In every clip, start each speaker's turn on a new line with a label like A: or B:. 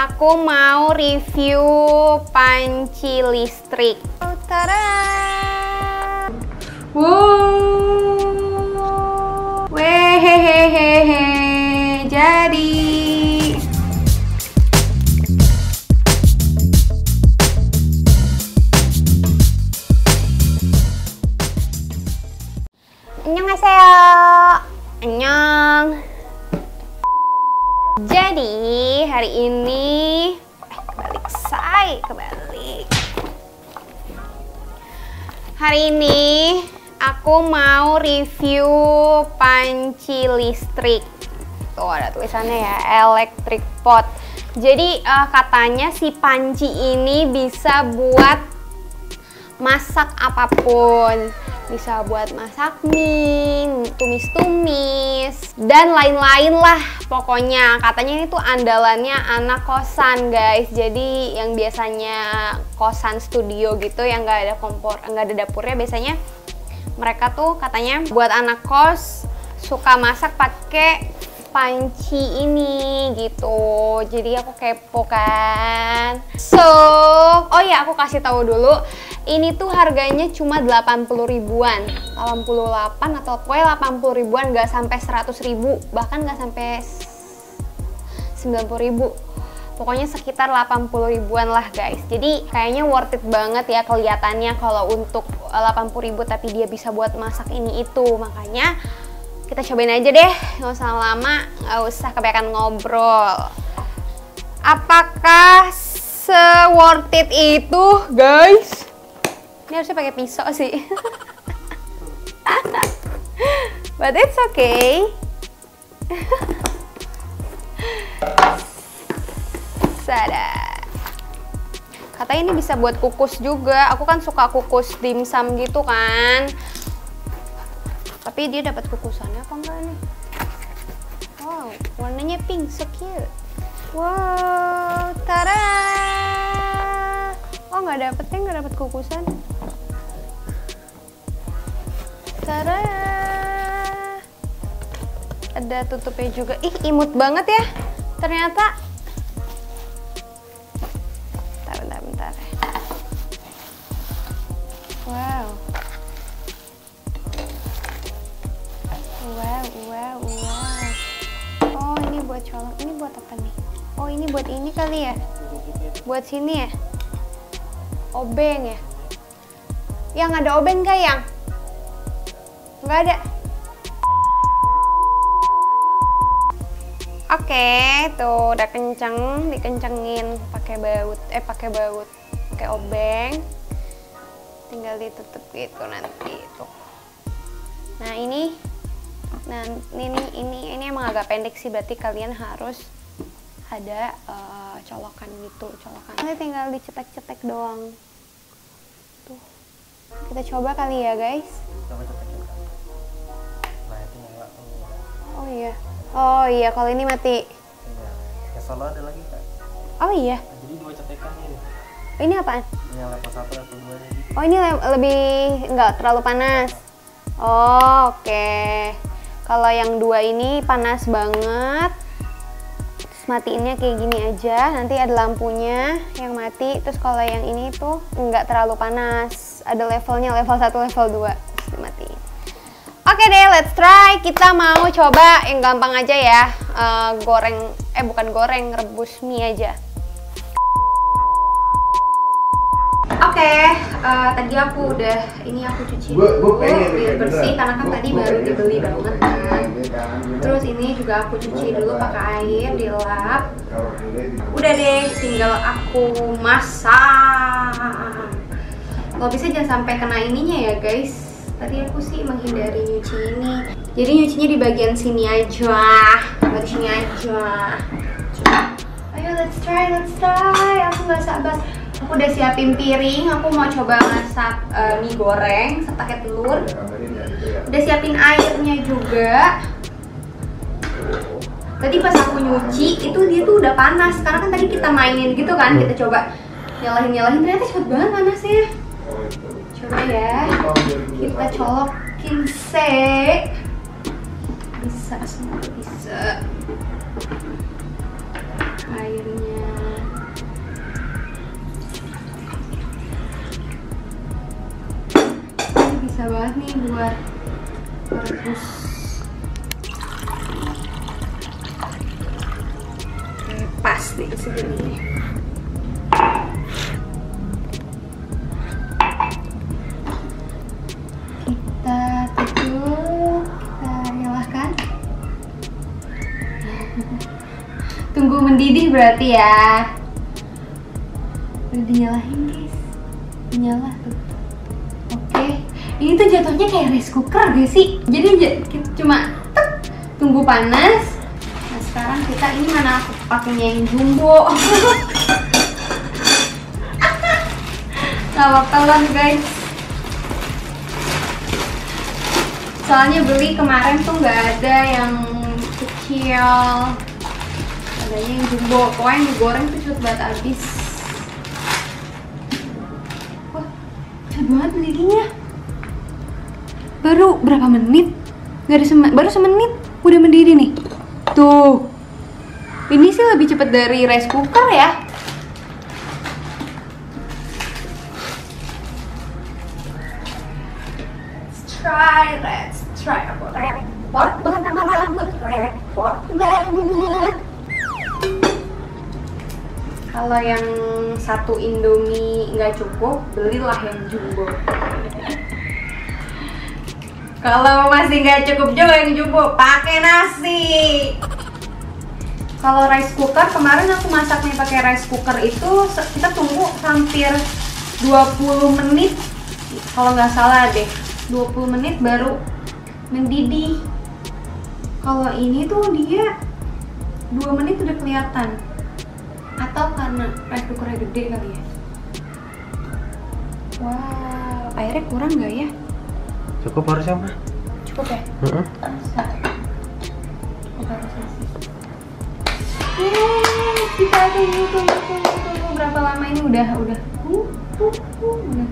A: Aku mau review panci listrik. Tara! Wow! Wehehehehe! Jadi! Annyeonghaseyo! Annyeong! Jadi hari ini eh, kebalik say, kebalik. Hari ini aku mau review panci listrik. Tuh ada tulisannya ya, electric pot. Jadi eh, katanya si panci ini bisa buat masak apa pun bisa buat masak mie, tumis-tumis, dan lain-lain lah pokoknya. Katanya ini tuh andalannya anak kosan guys. Jadi yang biasanya kosan studio gitu yang nggak ada kompor, nggak ada dapurnya biasanya mereka tuh katanya buat anak kos suka masak pakai panci ini gitu. Jadi aku kepo kan. So, oh ya aku kasih tahu dulu. Ini tuh harganya cuma 80 ribuan. 88 atau pokoknya 80 ribuan nggak sampai 100 ribu. Bahkan nggak sampai 90 ribu. Pokoknya sekitar 80 ribuan lah guys. Jadi kayaknya worth it banget ya kelihatannya kalau untuk 80 ribu tapi dia bisa buat masak ini itu. Makanya kita cobain aja deh nggak usah lama nggak usah kebanyakan ngobrol apakah se worth it itu guys ini harusnya pakai pisau sih. But it's okay. Sada. Katanya ini bisa buat kukus juga. Aku kan suka kukus dimsum gitu kan. Tapi dia dapat kukusannya apa enggak nih? Wow, warnanya pink, so cute. Wow, tara! Oh nggak dapetnya nggak dapet kukusan. Tara! Ada tutupnya juga. Ih imut banget ya. Ternyata. Buat ini kali ya? Buat sini ya? obeng ya. Yang ada obeng gak yang? Nggak ada. Oke tuh udah kenceng dikencengin pakai baut eh pakai baut pakai obeng. Tinggal ditutup gitu nanti tuh. Nah ini nah ini ini ini emang agak pendek sih berarti kalian harus ada uh, colokan gitu colokan. Nanti tinggal dicetek-cetek doang. Tuh. Kita coba kali ya guys.
B: Coba cetekin nah itu nyala tuh
A: oh iya. Oh iya kalau ini mati.
B: Iya. Yang solo ada lagi kak.
A: Oh iya.
B: Nah, jadi dua cetekan ini.
A: Ini apaan?
B: Yang level satu level dua gitu
A: oh ini le- lebih nggak terlalu panas. Oh oke. Okay. kalau yang dua ini panas banget matiinnya kayak gini aja. Nanti ada lampunya yang mati. Terus kalau yang ini tuh nggak terlalu panas. Ada levelnya level 1 level 2 mati oke deh let's try. Kita mau coba yang gampang aja ya. Uh, goreng eh bukan goreng rebus mie aja Oke, uh, tadi aku udah ini aku cuci dulu biar bersih karena kan tadi baru dibeli banget kan. Terus ini juga aku cuci dulu pakai air dilap. Udah deh, tinggal aku masak. Kalau bisa jangan sampai kena ininya ya guys. Tadi aku sih menghindari nyuci ini. Jadi nyucinya di bagian sini aja, baru sini aja. Ayo let's try, let's try. Aku nggak sabar. Aku udah siapin piring. Aku mau coba masak eh, mie goreng pakai telur. Udah siapin airnya juga. Tadi pas aku nyuci itu dia tuh udah panas karena kan tadi kita mainin gitu kan kita coba nyalahin nyalahin ternyata cepet banget panasnya. Coba ya kita colokin se bisa semua bisa airnya bisa banget nih buat merebus pas deh segini. Kita tutup kita nyalakan. Tunggu mendidih berarti ya. Udah dinyalain guys. Oke ini tuh jatuhnya kayak rice cooker gak sih? Jadi cuma tek, tunggu panas. Nah sekarang kita ini mana aku pakainya yang jumbo. Nggak bakalan guys. Soalnya beli kemarin tuh nggak ada yang kecil. Adanya yang jumbo. Pokoknya yang digoreng tuh cepet banget habis. Wah cepet banget mendidihnya baru berapa menit? Nggak ada seme- baru semenit udah mendidih nih. Tuh. Ini sih lebih cepet dari rice cooker ya. Let's try let's try. Kalau yang satu Indomie nggak cukup, belilah yang jumbo. Kalau masih nggak cukup juga yang jumbo, pakai nasi. Kalau rice cooker kemarin aku masaknya pakai rice cooker itu kita tunggu hampir 20 menit. Kalau nggak salah deh 20 menit baru mendidih. Kalau ini tuh dia 2 menit udah kelihatan. Atau karena rice cookernya gede kali ya. Wow airnya kurang nggak ya
B: Cukup harusnya mah.
A: cukup ya. Cukup harusnya sih Yeay, kita tunggu tunggu tunggu tunggu berapa lama ini? Udah udah. Uh, uh, uh, udah.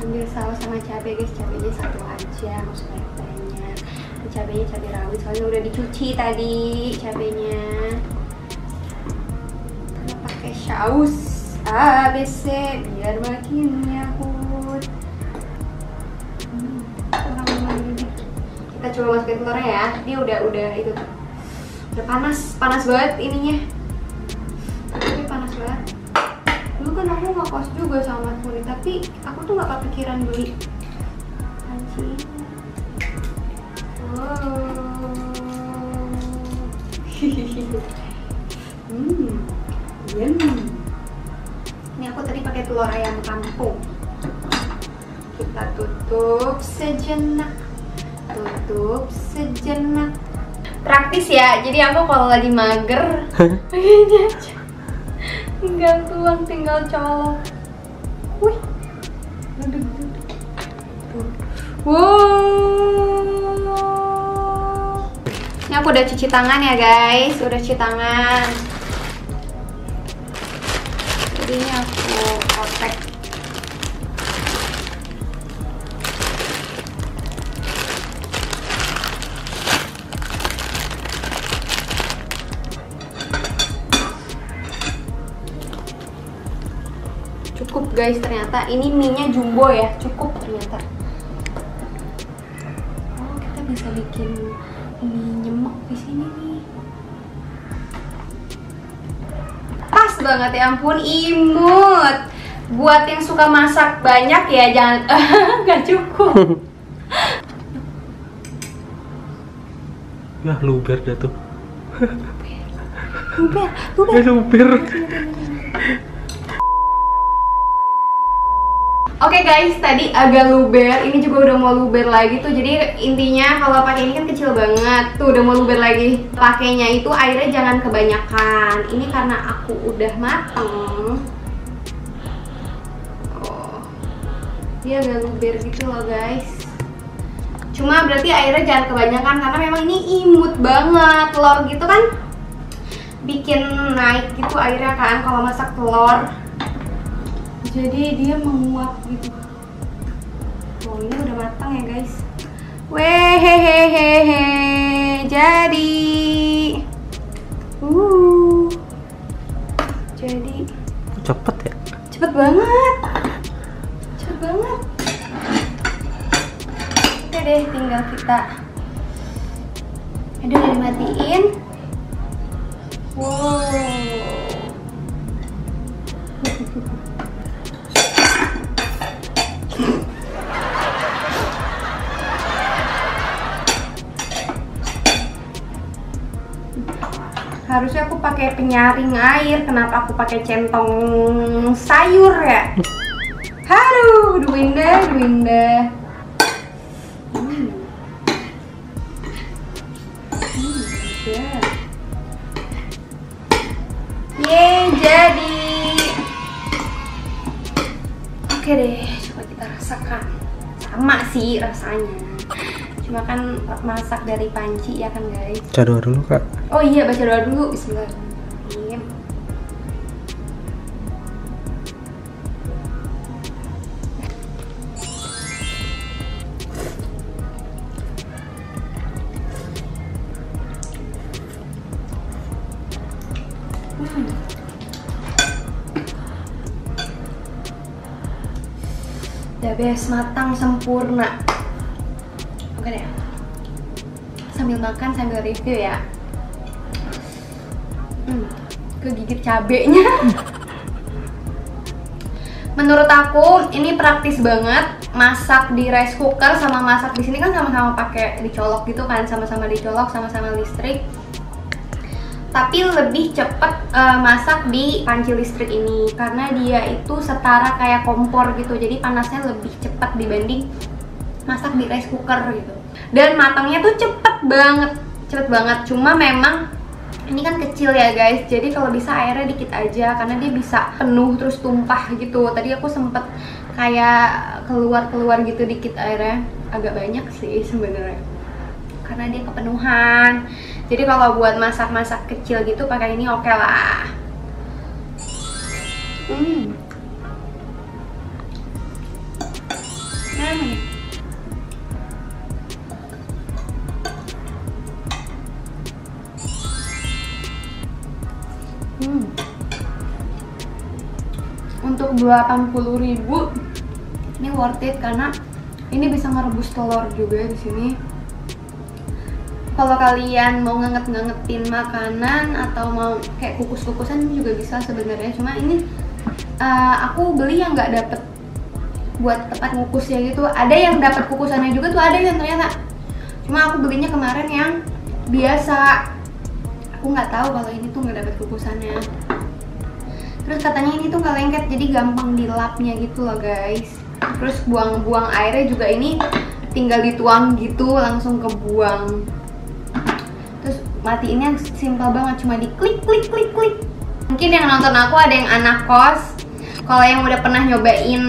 A: Ambil saus sama cabai guys. Cabainya satu aja usah banyak cabainya cabai rawit soalnya udah dicuci tadi cabainya. Kita pakai saus ABC biar makin nyahut Hmm, kita coba masukin telurnya ya. Dia udah udah itu udah panas panas banget ininya. Ini panas banget. Dulu kan aku nggak kos juga sama Mas tapi aku tuh nggak kepikiran beli. Panci wow hmm yummy aku tadi pakai telur ayam kampung. Kita tutup sejenak. Tutup sejenak. Praktis ya jadi aku kalau lagi mager ini aja tinggal tuang tinggal colok. Wih. Duduk wow. Ini aku udah cuci tangan ya guys. Udah cuci tangan. Jadi ini aku cukup guys. Ternyata ini mie nya jumbo ya. Cukup ternyata. Oh kita bisa bikin mie nyemek di sini nih. Pas banget ya ampun. Imut buat yang suka masak banyak ya jangan nggak cukup
B: Ya luber dah tuh.
A: luber luber
B: luber.
A: Oke guys, tadi agak luber, ini juga udah mau luber lagi tuh. Jadi intinya kalau pakai ini kan kecil banget, tuh udah mau luber lagi. Pakainya itu airnya jangan kebanyakan. Ini karena aku udah mateng. Dia agak luber gitu loh guys. Cuma berarti airnya jangan kebanyakan karena memang ini imut banget. Telur gitu kan bikin naik gitu airnya kan kalau masak telur. Jadi dia menguap gitu. Oh ini udah matang ya guys. Wehehehehe jadi. Uh. Jadi.
B: Cepet ya.
A: cepet banget banget. Oke deh tinggal kita Aduh udah dimatiin. Wow. Harusnya aku pakai penyaring air kenapa aku pakai centong sayur ya Haduh, Dwinda, Dwinda. Hmm. Hmm, ya. Yeay, jadi. Oke deh, coba kita rasakan. Sama sih rasanya. Cuma kan masak dari panci ya kan guys.
B: Cadua dulu kak.
A: Oh iya, baca doa dulu. Bismillahirrahmanirrahim. Hmm. The best matang sempurna. Oke deh. Sambil makan sambil review ya. Hmm, kegigit cabenya. Menurut aku ini praktis banget masak di rice cooker sama masak di sini kan sama-sama pakai dicolok gitu kan, sama-sama dicolok, sama-sama listrik. Tapi lebih cepet eh, masak di panci listrik ini. Karena dia itu setara kayak kompor gitu, jadi panasnya lebih cepat dibanding masak di rice cooker gitu. Dan matangnya tuh cepet banget, cepet banget. Cuma memang ini kan kecil ya guys. Jadi kalau bisa airnya dikit aja. Karena dia bisa penuh terus tumpah gitu. Tadi aku sempet kayak keluar keluar gitu dikit airnya. Agak banyak sih sebenarnya. Karena dia kepenuhan jadi kalau buat masak-masak kecil gitu pakai ini oke lah hmm Nah, Hmm. Untuk 80.000 ini worth it karena ini bisa ngerebus telur juga di sini. Kalau kalian mau nganget-ngangetin makanan atau mau kayak kukus-kukusan juga bisa sebenarnya. Cuma ini uh, aku beli yang nggak dapet buat tempat ngukusnya gitu. Ada yang dapat kukusannya juga tuh ada yang ternyata. Cuma aku belinya kemarin yang biasa aku nggak tahu kalau ini tuh nggak dapet kukusannya terus katanya ini tuh nggak lengket jadi gampang dilapnya gitu loh guys terus buang-buang airnya juga ini tinggal dituang gitu langsung kebuang matiin yang simpel banget cuma di klik klik klik. Klik mungkin yang nonton aku ada yang anak kos kalau yang udah pernah nyobain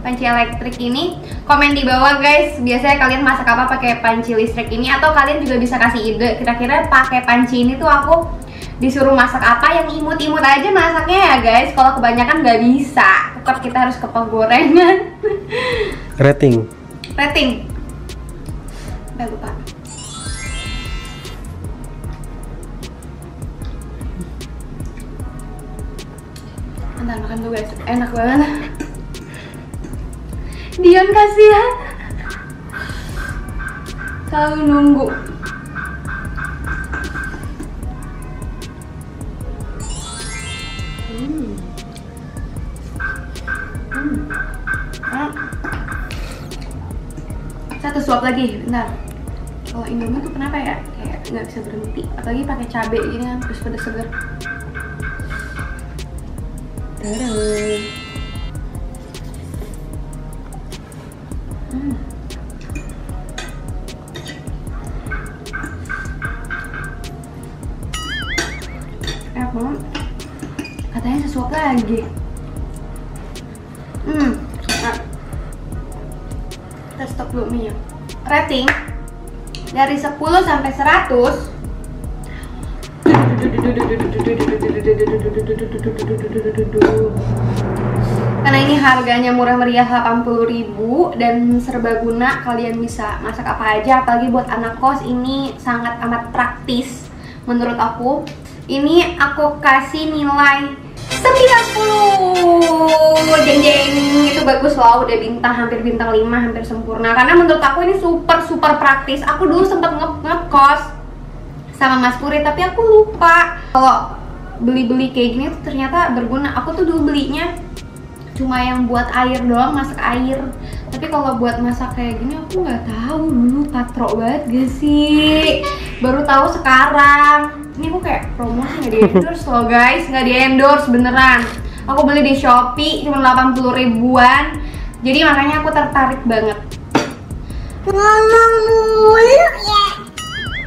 A: panci elektrik ini komen di bawah guys. Biasanya kalian masak apa pakai panci listrik ini atau kalian juga bisa kasih ide. Kira-kira pakai panci ini tuh aku disuruh masak apa? Yang imut-imut aja masaknya ya guys. Kalau kebanyakan nggak bisa. Tetap kita harus ke penggorengan
B: Rating.
A: rating. Udah lupa Bentar makan dulu guys, enak banget Dion kasihan Selalu nunggu Hmm. Hmm. Ah. Satu suap lagi, bentar Kalau Indomie tuh kenapa ya? Kayak nggak bisa berhenti Apalagi pakai cabai gini kan, terus pedes seger Tadam. Hmm. Banget. Katanya sesuap lagi. Hmm. Nah. Kita stop dulu mie Rating dari 10 sampai 100 karena ini harganya murah meriah 80.000 dan serbaguna kalian bisa masak apa aja apalagi buat anak kos ini sangat amat praktis menurut aku. Ini aku kasih nilai 90 jeng jeng. Itu bagus loh udah bintang hampir bintang 5 hampir sempurna. Karena menurut aku ini super super praktis. Aku dulu sempat nge ngekos sama Mas Puri tapi aku lupa kalau beli-beli kayak gini tuh ternyata berguna. Aku tuh dulu belinya cuma yang buat air doang masak air. Tapi kalau buat masak kayak gini aku nggak tahu dulu patro banget gak sih? Baru tahu sekarang. Ini aku kayak promosi nggak di endorse loh guys. Nggak di endorse beneran. Aku beli di shopee cuma 80 ribuan. Jadi makanya aku tertarik banget.
C: Ngomong mulu. Ya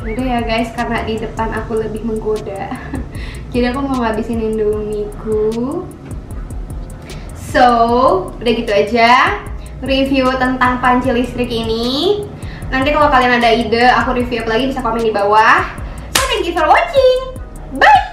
A: Udah ya guys, karena di depan aku lebih menggoda. Jadi aku mau ngabisin indomiku. So, udah gitu aja Review tentang panci listrik ini. Nanti kalau kalian ada ide, aku review apa lagi bisa komen di bawah. So, thank you for watching. Bye!